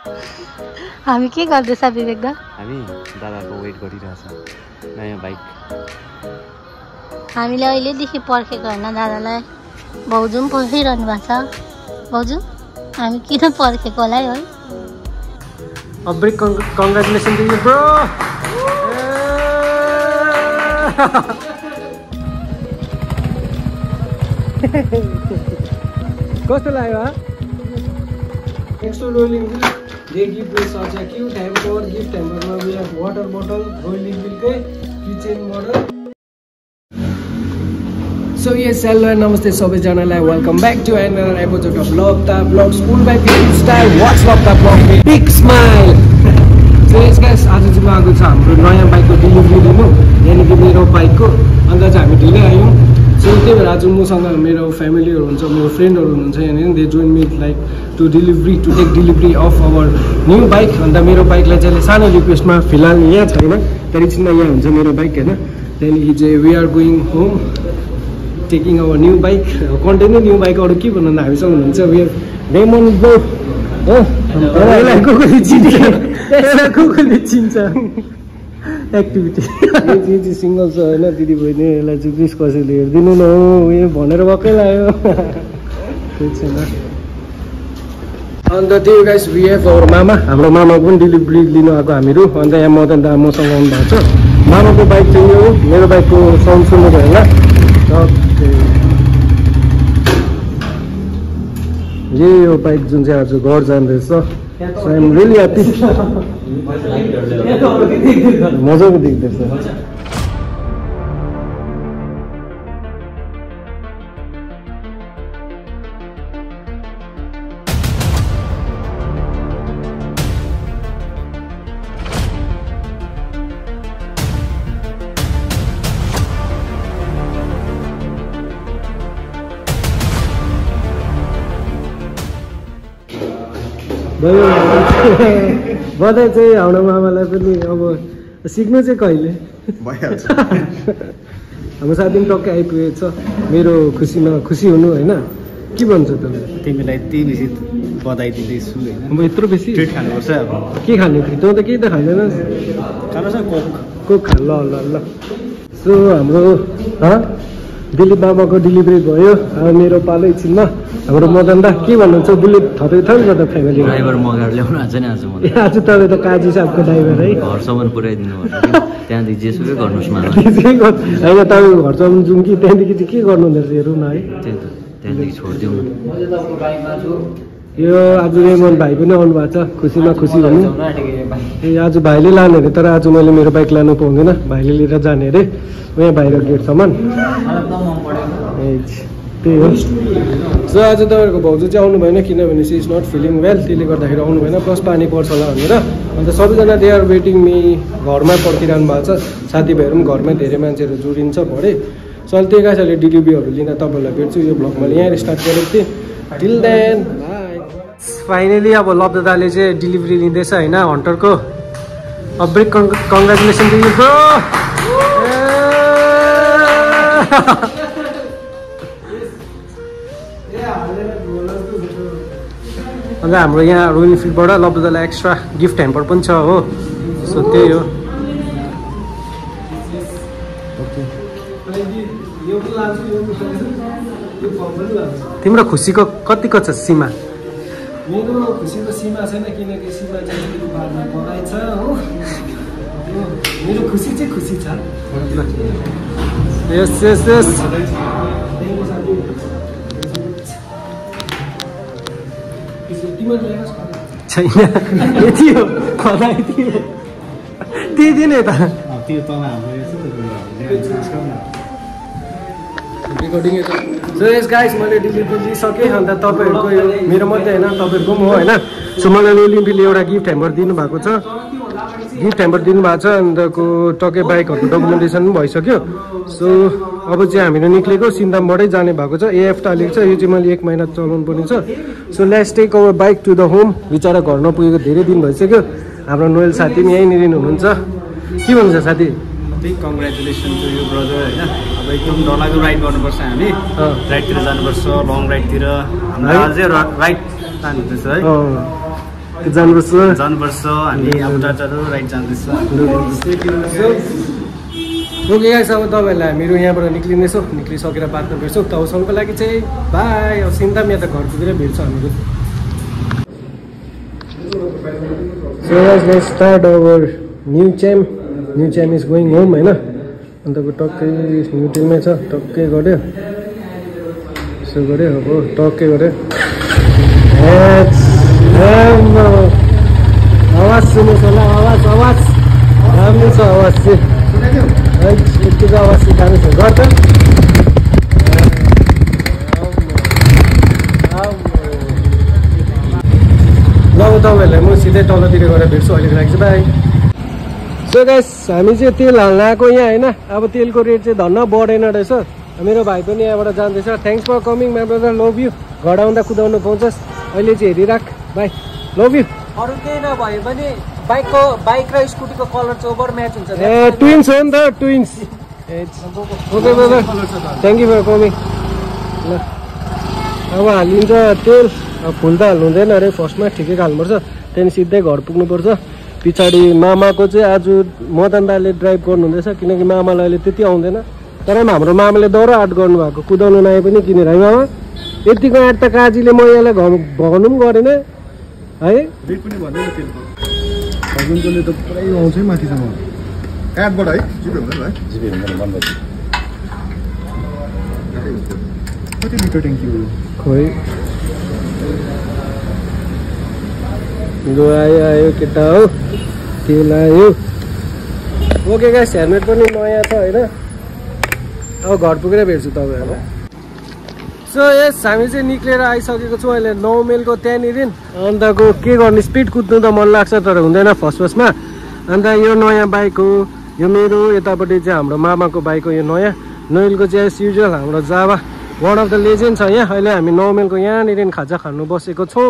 हामी के गर्दैछ विवेक दा? हामी दादाको वेट गरिरहेछ नयाँ बाइक हामीले अहिलेदेखि पर्खेको होइन दादालाई। भाउजू पनि पर्खिरहनु भएको छ। भाउजू हामी किन पर्खेको होला है? है A big con- congratulations to you, bro! कस्तो लाग्यो next rolling bill they gift with such a cute hamper gift ह्याम्परमा we have water bottle rolling बिलकै kitchen model so yes hello नमस्ते सबैजनालाई welcome back to another episode of love the blog school by pick style what's the blog big smile so yes guys आज चाहिँ आएको छ हाम्रो नयाँ बाइकको delivery लिनु। यानि कि मेरो बाइकको अन्त चाहिँ हामी ढिलै आयौँ। सो त्यही भएर आज मसँग मेरो फ्यामिलीहरू हुन्छ मेरो फ्रेन्डहरू हुनुहुन्छ यहाँनिर। They join me like to delivery to take delivery of our new bike अन्त मेरो बाइकलाई चाहिँ अहिले सानो रिक्वेस्टमा फिलहाल यहाँ छैन। तर एकछिन यहाँ हुन्छ मेरो बाइक होइन? त्यहाँदेखि चाहिँ we are going home taking our new bike content new bike अरू के भन्नु हामीसँग हुनुहुन्छ? वी रेमन गो हो चिन्छ यसलाई को कोले चिन्छ एक्टिभिटी यो चाहिँ सिङ्गल छ होइन दिदी बहिनी यसलाई चाहिँ प्लिज कसैले हेरिदिनु न हो यो भनेर भएकै लाग्यो। छैन। अन्त त्यो गाइस वी हेभ अवर मामा हाम्रो मामाको पनि डेलिभरी लिनु आएको हामीहरू। अन्त यहाँ मदन दा मसँग आउनु भएको छ। मामाको बाइक चाहिँ यो हो मेरो बाइकको साउन्ड सुन्नुभयो होला यही हो बाइक जुन चाहिँ आज घर जाँदैछ। सो आइएम रियली ह्याप्पी मजाको देख्दैछ भयो बधाई चाहिँ हाम्रो मामालाई पनि अब सिक्नु चाहिँ कहिले? भइहाल्छ। हाम्रो साथी पनि टक्कै आइपुगेको छ। मेरो खुसीमा खुसी हुनु होइन। के भन्छ तपाईँ तिमीलाई यति बेसी बधाई दिँदैछु होइन। अब यत्रो बेसी? खानुपर्छ अब? के खाने तँ त केही त खाँदैन खानुपर्छ कोक। को खा ल ल ल। सो हाम्रो हँ? दिलीप बाबाको डेलिभरी भयो। मेरो पालो एकछिनमा हाम्रो मदन दा के भन्नुहुन्छ? बुलेट थपै थप गर्दा फ्यामिली ड्राइभर मगाएर ल्याउनु आज नि आज ए आज तपाईँ त काजी साहबको ड्राइभर है। घरसम्म पुऱ्याइदिनु भयो। त्यहाँदेखि जेसुकै गर्नुहोस् मलाई होइन तपाईँको घरसम्म जाउँ कि त्यहाँदेखि चाहिँ के गर्नु हुँदो रहेछ हेरौँ न है। त्यही त त्यहाँदेखि छोडिदिउँ न। यो आज रेमन भाइ पनि आउनु भएको छ। खुसीमा खुसी हुनु। ए आज भाइले लाने अरे तर आज मैले मेरो बाइक लानु पाउँदैन। भाइले लिएर जाने अरे। यहाँ बाहिर गेटसम्म। त्यही हो। सो आज तपाईँहरूको भाउजू चाहिँ आउनु भएन किनभने she is not feeling well. त्यसले गर्दाखेरि आउनु भएन प्लस पानी पर्छ होला भनेर। अन्त सबैजना दे आर वेटिङ मी घरमा पर्खिरहनु भएको छ। साथीभाइहरू पनि घरमै धेरै मान्छेहरू जोडिन्छ भरे। सो अहिले त्यही अहिले डेलिभरीहरू लिँदा तपाईँहरूलाई भेट्छु। यो ब्लग मैले यहाँ स्टार्ट गरेको थिएँ। टिल देन फाइनली अब लब्ध दाले चाहिँ डेलिभरी लिँदैछ होइन हन्टरको अब break congratulation to you bro अन्त हाम्रो यहाँ रोयल फिल्डबाट लब्धलाई एक्स्ट्रा गिफ्ट ह्याम्पर पनि छ हो। सो त्यही हो। तिम्रो खुसीको कतिको छ सीमा? मेरो खुसीको सीमा छैन किनकि सीमा चाहिँ बारमा पकाएछ हो मेरो खुसी चाहिँ खुसी छ यस यस यस छैन यति हो खदा यति हो त्यही थियो नि त त्यो तल हाम्रो रेकर्डिङ सो यस गाइस मैले डेलिभरी लिइसकेँ अन्त तपाईँहरूको यो मेरो मात्रै होइन तपाईँहरूको पनि हो होइन सो मलाई रोलिम्पीले एउटा गिफ्ट ह्याम्पर दिनुभएको छ गिफ्ट ह्याम्पर दिनुभएको छ अन्तको टक्कै बाइकहरूको डकुमेन्टेसन पनि भइसक्यो सो अब चाहिँ हामीहरू निक्लेको सिन्दामबाटै जाने भएको छ एएफ टालेको छ यो चाहिँ मैले एक महिना चलाउनु पर्ने छ so let's take our bike to the home बिचरा घर नपुगेको धेरै दिन भइसक्यो हाम्रो नोयल साथी पनि यहीँनिर हुनुहुन्छ के भन्नुहुन्छ साथी big congratulation to you brother होइन? अब एकदम डरलाग्दो राइड गर्नुपर्छ हामी। राइडतिर जानुपर्छ लङ राइडतिर हाम्रो है? अझै राइड प्लान हुँदैछ है। जानुपर्छ। जानुपर्छ हामी अब टाटाहरू राइट जाँदैछ। ओके गाइस अब तपाईँहरूलाई हामीहरू यहाँबाट निक्लिँदैछौँ निक्लिसकेर बादमा भेट्छौँ तबसम्मको लागि चाहिँ बाई अब सिन्ताम या त घर पुगेर भेट्छौँ हामीहरू। So guys, let's start our new champ. New champ is going home होइन अन्तको टक्कै न्युटेलमै छ टक्कै गऱ्यो यसो गऱ्यो अब टक्कै गऱ्यो। आवाज सुन्नुहोस् होला आवाज आवाज राम्रो छ आवाज चाहिँ है, यतिको आवाज चाहिँ दामी छ गर्छ ल तपाईँहरूलाई म सिधै तलतिर गएर भेट्छु अहिलेको लागि चाहिँ बाई सो गाइस हामी चाहिँ तेल हाल्न आएको यहाँ होइन। अब तेलको रेट चाहिँ धन्न बढेन रहेछ। मेरो भाइ पनि यहाँबाट जाँदैछ। Thanks for coming my brother love you घर आउँदा कुदाउनु पाउँछस्। अहिले चाहिँ हेरिराख। बाई लभ यु अरू केही नभए पनि बाइकको बाइक र स्कुटीको कलर चाहिँ ओभर म्याच हुन्छ। ए ट्विन्स हो नि त twins okay brother thank you for coming ल। अब हालिन्छ तेल। फुल त हाल्नु हुँदैन अरे फर्स्टमा ठिकैको हाल्नुपर्छ। त्यहाँदेखि सिधै घर पुग्नुपर्छ। पछाडि मामाको चाहिँ आज मदन दाले ड्राइभ गर्नु हुँदैछ किनकि मामालाई अहिले त्यति आउँदैन। तर पनि हाम्रो मामाले दौरा आँट गर्नुभएको कुदाउनु नआए पनि किनेर है मामा? यतिको आँट त काजीले म यहाँलाई घर भगाउनु पनि गरेन है? त पुरै आउँछ माथिसम्म। एडबाट जिपे हुँदैन कति लिटर ट्याङ्की? खोइ लु आयो आयो केटा हो। तेल आयो ओके गाइस हेलमेट पनि नयाँ छ होइन। अब घर पुगेर भेट्छु तपाईँहरूलाई। सो यस हामी चाहिँ निक्लेर आइसकेको छौँ अहिले नौ माइलको त्यहाँनिर। अन्तको के गर्ने? स्पिड कुद्नु त मन लाग्छ तर हुँदैन फर्स्ट फर्स्टमा। अन्त यो नयाँ बाइक हो। यो मेरो यतापट्टि चाहिँ हाम्रो मामाको बाइक हो यो नयाँ। नोइलको चाहिँ एज युजुअल हाम्रो Jawa. One of the legend छ यहाँ। अहिले हामी नौ माइलको यहाँनिर खाजा खानु बसेको छौँ।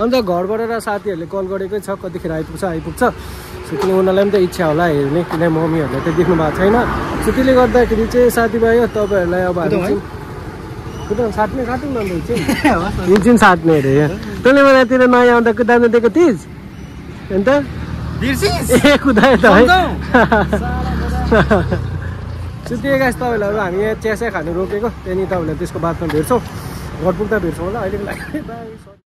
अन्त घरबाट र साथीहरूले कल गरेकै छ कतिखेर आइपुग्छ आइपुग्छ। सो किन उनीहरूलाई पनि त इच्छा होला हेर्ने किन मम्मीहरूलाई त देख्नु भएको छैन। सो त्यसले गर्दाखेरि चाहिँ साथीभाइ हो तपाईँहरूलाई अब हामी चाहिँ साट्ने काटौँ न एकछिन साट्ने अरे। तैँले मलाईतिर नयाँ आउँदा कुदाउनु दिएको थिइस्? अन्त? ए कुदायो त है। सो त्यही गाइस तपाईँलाई अब हामी यहाँ चियासिया खानु रोकेको त्यहाँदेखि तपाईँलाई त्यसको बादमा भेट्छौँ। घर पुग्दा भेट्छौँ होला अहिलेको लागि।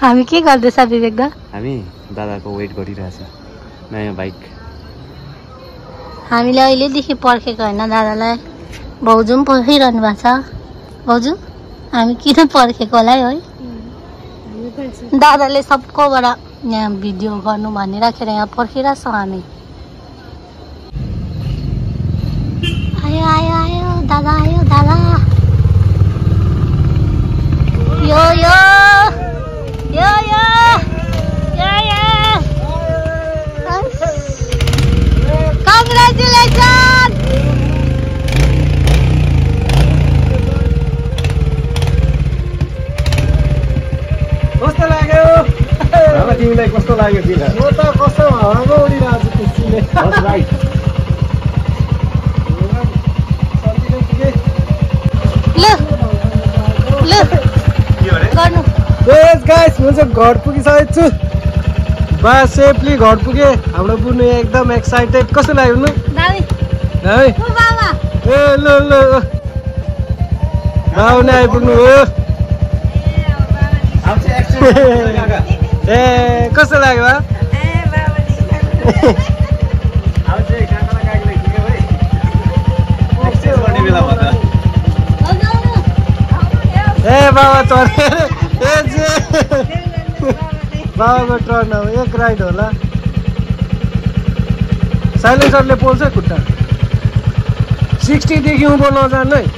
हामी के गर्दैछ विवेक दा हामी दादाको वेट गरिरहेछ। नयाँ बाइक हामीले अहिलेदेखि पर्खेको होइन दादालाई। भाउजू पनि पर्खिरहनु भएको छ। भाउजू हामी किन पर्खेको होला है? दादाले सबकोबाट यहाँ भिडियो गर्नु भनिराखेर यहाँ पर्खिरहेको छौँ हामी। आयो आयो आयो दादा आयो दादा। यस गाइस म चाहिँ घर पुगिसकेको छु बा सेफली घर पुगेँ हाम्रो बुनु एकदम एक्साइटेड कस्तो लाग्यो दामी है ए ल ल बाहुना आइपुग्नु हो ए कस्तो लाग्यो ए बाबा चढे बाबाको टर्न हो एक राइड होला। साइलेन्सरले पोल्छ खुट्टा। सिक्सटीदेखि उँभो नजानु है।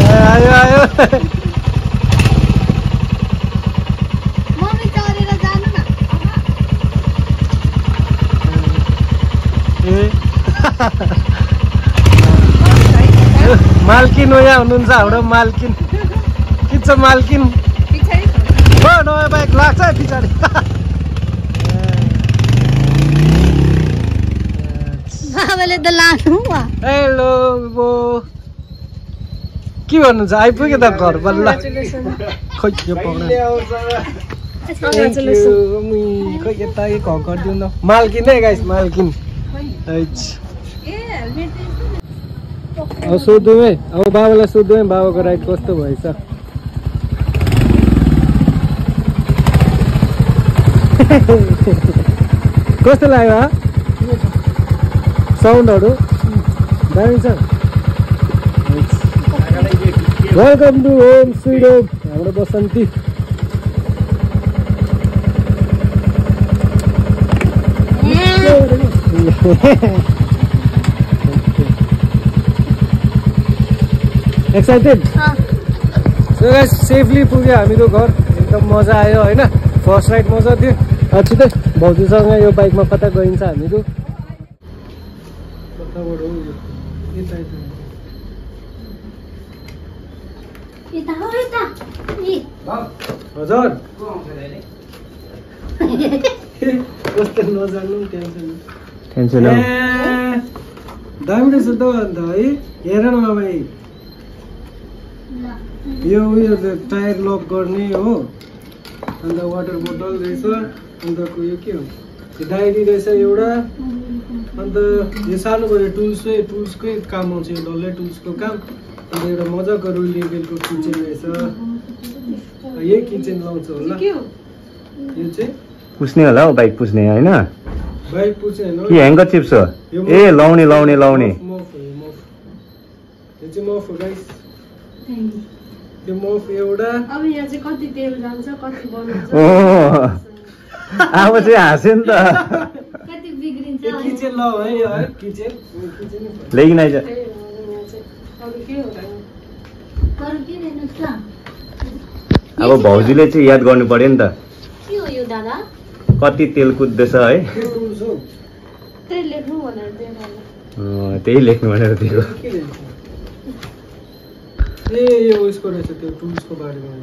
ए, आयो आयो। मालकिन यहाँ हुनुहुन्छ हाम्रो मालकिन? कि छ मालकिन? नयाँ बाइक लाग्छ है पछाडि। के भन्नुहुन्छ? आइपुग्यो त घर बल्ल। खोइ यो मालकिन है गाइस मालकिन। अब सोधौँ है अब बाबालाई सोधौँ है बाबाको राइड कस्तो भएछ? कस्तो लाग्यो? साउन्डहरू दामी छ। Welcome to home sweet home हाम्रो Basanti. Excited so guys safely पुग्यो हामीको घर। एकदम मजा आयो होइन? फर्स्ट राइड मजा थियो। छिटै भाउजूसँग यो बाइकमा कता गइन्छ हामीहरू हजुर। कस्तो नजान्नु टेन्सन। दामी रहेछ त अन्त है। हेर न बाबा यी। यो उयो त टायर लक गर्ने हो। अन्त वाटर बोतल रहेछ। अन्त यो के हो? यो डायरी रहेछ एउटा। अन्त यो सानो बडे टुल्सै टुल्सकै काम आउँछ यो डल्लै टुल्सको काम। अन्त एउटा मजाको रुल लेभलको किचन रहेछ। यही किचन लाउँछ होला। यो चाहिँ पुस्ने होला हौ बाइक पुस्ने होइन? बाइक पुछ होइन ह्याङ्गर चिप्स हो? ए लाउने लाउने लाउने मफ हो यो मफ यो चाहिँ मफ हो गाइस यो मफ एउटा अब यहाँ चाहिँ कति तेल जान्छ कति बनाउँछ। ओ अब चाहिँ हाँस्यो नि त। कति बिग्रिन्छ। यो किचन ल है यो है किचन किचन ल्याइकन आइज। त्यही हो यहाँ चाहिँ अरू के हुँदैन तर के हेर्नुहोस् न अब भाउजूले चाहिँ याद गर्नु पर्यो नि त। के हो यो दादा? कति तेल कुद्दैछ है। त्यही लेख्नु भनेर त्यही लेख्नु भनेर दिएको। के लेख्छ ए यो उसको रहेछ त्यो टुल्सको बारेमा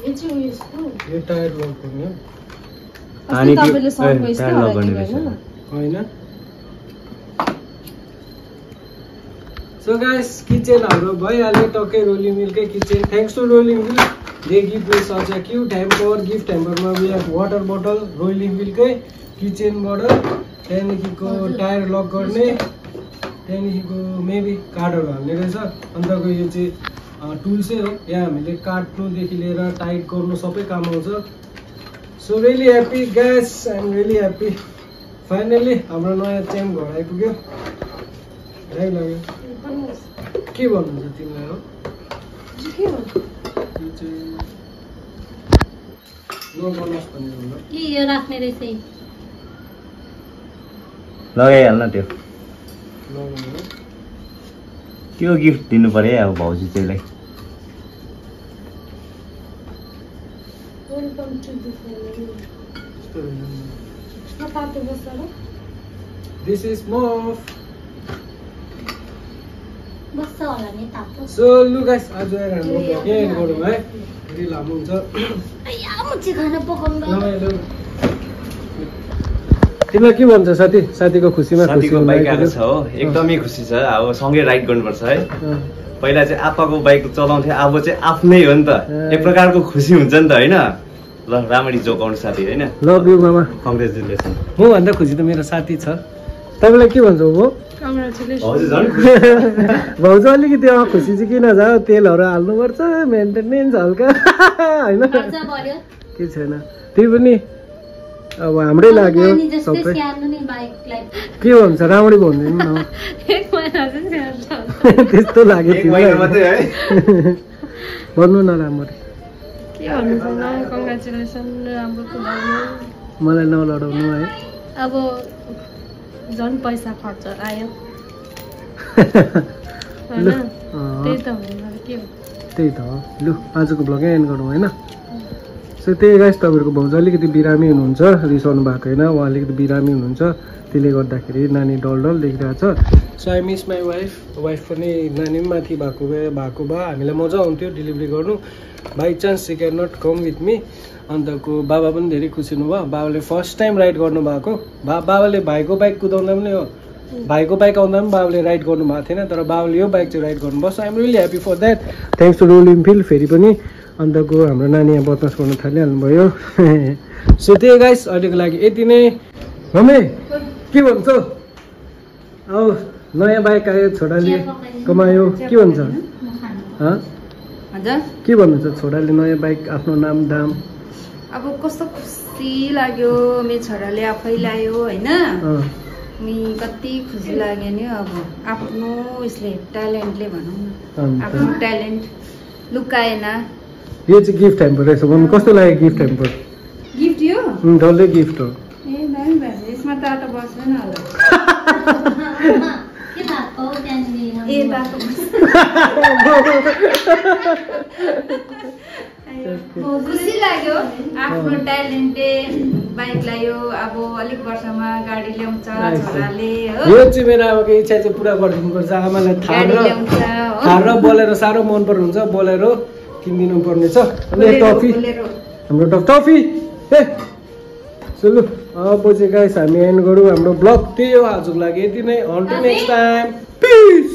यो चाहिँ उयसको यो टायर लक गर्ने हो अनि अस्ति के- तपाईँले ए, सर्को यस्तै टायर लक गर्ने हराइदिनु रहेछ। होइन होइन सो गाइस किचन हाम्रो भइहाल्यो टक्कै rolling मिलकै kitchen thanks to rolling mill they give me such a cute hamper gift ह्याम्परमा we have water बोतल रोलिङ मिलकै किचनबाट त्यहाँदेखिको टायर लक गर्ने त्यहाँदेखिको मेबी कार्डहरू हाल्ने रहेछ। अन्तको यो चाहिँ टुल्सै हो। यहाँ हामीले काट्नुदेखि लिएर टाइट गर्नु सबै काम आउँछ। So really happy guys I'm really happy finally हाम्रो नयाँ च्याम्प घर आइपुग्यो। दामी लाग्यो। के भन्नुहुन्छ? तिमीलाई हो? हो यो राख्ने रहेछ। लगाइहाल्न त्यो त्यो गिफ्ट दिनु पर्यो है अब भाउजू चाहिँलाई वेलकम टु द फ्यामिली यस्तो रहेछ म तातो बस्छ होला नि तातो सो लु गाइस आज आएर हाम्रो end गरौँ है? फेरि लामो हुन्छ। खाना पकाउनु तिमीलाई के भन्छ साथी? साथीको खुसीमा खुसी साथीको बाइक आएको छ हो। एकदमै खुसी छ। अब सँगै राइड गर्नुपर्छ है। पहिला चाहिँ आप्पाको बाइक चलाउँथे अब चाहिँ आफ्नै हो नि त। एक प्रकारको खुसी हुन्छ नि त होइन? ल राम्ररी जोगाउनु साथी होइन? लभ यु मामा। कङ्ग्रेचुलेसन मभन्दा खुसी त मेरो साथी छ। तपाईँलाई के भन्छ हो कङ्ग्रेचुलेसन भाउजू अलिकति अँ खुसी चाहिँ किन छ तेलहरू हाल्नुपर्छ मेन्टेनेन्स हल्का। होइन? के छैन। त्यही पनि अब हाम्रै लाग्यो सबै। के भन्छ? राम्ररी भन्दैन न एक महिना चाहिँ स्याहार्छ त्यस्तो लाग्यो एक महिना मात्रै तिमीलाई है। भन्नु न राम्ररी। मलाई नलडाउनु है। अब झन् पैसा खर्च आयो। त्यही त हो? त्यही त हो। लु आजको भ्लगै एन्ड गरौँ होइन? सो त्यही गाइस तपाईँहरूको भाउजू अलिकति बिरामी हुनुहुन्छ रिसाउनु भएको होइन उहाँ अलिकति बिरामी हुनुहुन्छ। त्यसले गर्दाखेरि नानी डल डल देखिरहेको छ। So I miss my wife wife पनि नानी पनि माथि भएको भए भएको भए हामीलाई मजा आउँथ्यो डेलिभरी गर्नु। By chance she can not come with me अन्तको बाबा पनि धेरै खुसी हुनुभयो। बाबाले फर्स्ट टाइम राइड गर्नुभएको। बा बाबाले भाइको बाइक कुदाउँदा पनि हो। भाइको बाइक आउँदा पनि बाबाले राइड गर्नु भएको थिएन तर बाबाले यो बाइक चाहिँ राइड गर्नुभयो। So I'm really happy for that thanks to royal Enfield फेरि पनि। अन्तको हाम्रो नानी यहाँ बदमास गर्नु थालिहाल्नुभयो सो त्यही गाइस अहिलेको लागि यति नै। मम्मी के भन्छ? औ नयाँ बाइक आयो छोराले कमायो। के भन्छ? के भन्नु छ छोराले नयाँ बाइक आफ्नो नाम दाम? अब कस्तो खुसी लाग्यो मेरो छोराले आफै ल्यायो होइन? अनि कति खुसी लाग्यो नि अब। आफ्नो उसले ट्यालेन्टले भनौँ न। अन्त आफ्नो ट्यालेन्ट लुकाएन। यो चाहिँ गिफ्ट ह्याम्पर रहेछ। मम्मी कस्तो लाग्यो गिफ्ट ह्याम्पर गिफ्ट यो? डल्लै गिफ्ट हो। खुसी लाग्यो। आफ्नो ट्यालेन्टले बाइक ल्यायो अब अलिक वर्षमा गाडी ल्याउँछ. छोराले हो। यो चाहिँ मेरो अब इच्छा चाहिँ पुरा गरिदिनुपर्छ। आमालाई थार गाडी र ल्याउँछ हो। थार र बोलेरो साह्रो मन पर्ने हुन्छ बोलेरो किनिदिनु पर्ने छ अनि यो बोलेरो, टफी। हाम्रो टफ टफी। ए सुलु अब चाहिँ गाइस हामी एन्ड गरौँ हाम्रो ब्लग। त्यही हो आजको लागि। यति नै। Until next time piece